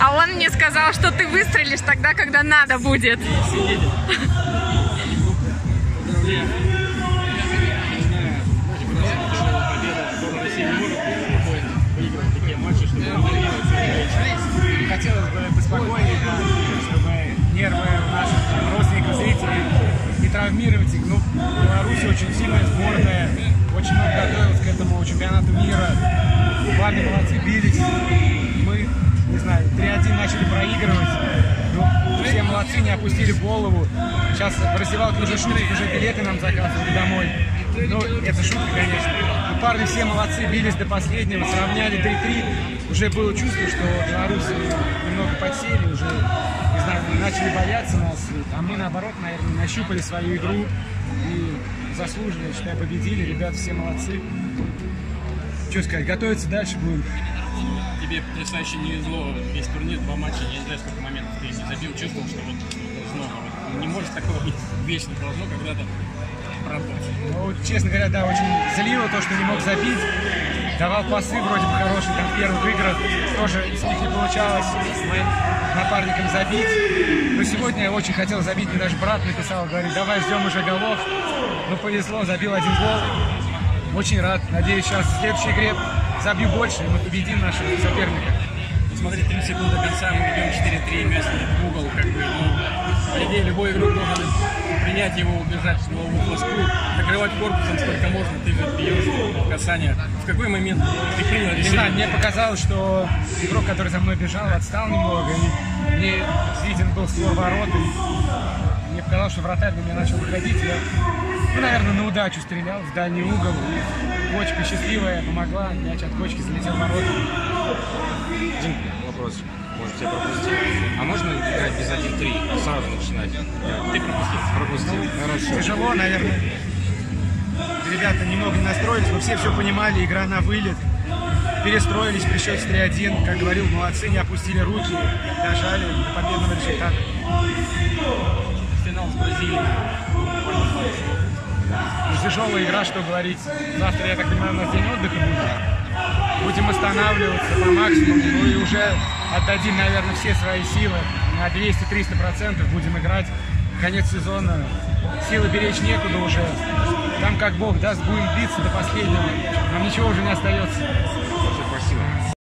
А он мне сказал, что ты выстрелишь тогда, когда надо будет. Хотелось бы поспокойнее, чтобы нервы наших родственников, зрителей не травмировать их. Ну, Беларусь очень сильная, сборная, очень много готовилась к этому чемпионату мира. Парни молодцы, бились. Начали проигрывать. Ну, все молодцы, не опустили голову. Сейчас в раздевалке уже шутят, уже билеты нам заказывали домой. Ну, это шутка, конечно. Но парни все молодцы, бились до последнего, сравняли 3-3. Уже было чувство, что белорусы немного подсели, уже, не знаю, начали бояться нас. А мы, наоборот, наверное, нащупали свою игру и заслуженно, я считаю, победили. Ребята все молодцы. Что сказать, готовиться дальше будем. Тебе потрясающе не везло весь турнир, два матча, не знаю, сколько моментов ты не забил, чувствовал, что вот должно, вот, не может такого быть вечно, должно когда-то продать. Ну, честно говоря, да, очень злило то, что не мог забить. Давал пасы вроде бы хорошие, там в первых играх тоже с них не получалось с моим напарником забить. Но сегодня я очень хотел забить, мне даже брат написал, говорит, давай ждем уже голов. Ну, повезло, забил один гол. Очень рад, надеюсь, сейчас в следующей игре забью больше, и мы победим нашего соперника. Смотри, 3 секунды до конца, мы ведем 4-3, мяч в угол, как бы, ну, по идее, любой игрок должен принять его, убежать в угловую плоску, закрывать корпусом сколько можно, ты же бьешь касание. В какой момент ты принял Не решение? знаю, мне показалось, что игрок, который за мной бежал, отстал немного, и мне виден был створ ворот, и мне показалось, что вратарь на меня начал выходить, я, ну, наверное, на удачу стрелял в дальний угол, кочка счастливая помогла, мяч от кочки залетел в ворота. Дим, вопрос. Может, я пропустил. А можно играть без 1-3? Сразу начинать? Ты пропустил. Пропустил. Хорошо. Тяжело, наверное. Ребята немного не настроились, но все все понимали, игра на вылет. Перестроились при счете 3-1. Как говорил, молодцы, не опустили руки, дожали до победного результата. Финал с Бразилией. Ну, тяжелая игра, что говорить. Завтра, я так понимаю, у нас день отдыха будет. Будем останавливаться по максимуму. Ну и уже отдадим, наверное, все свои силы. На 200-300 процентов будем играть. Конец сезона. Силы беречь некуда уже. Там как Бог даст, будем биться до последнего. Нам ничего уже не остается.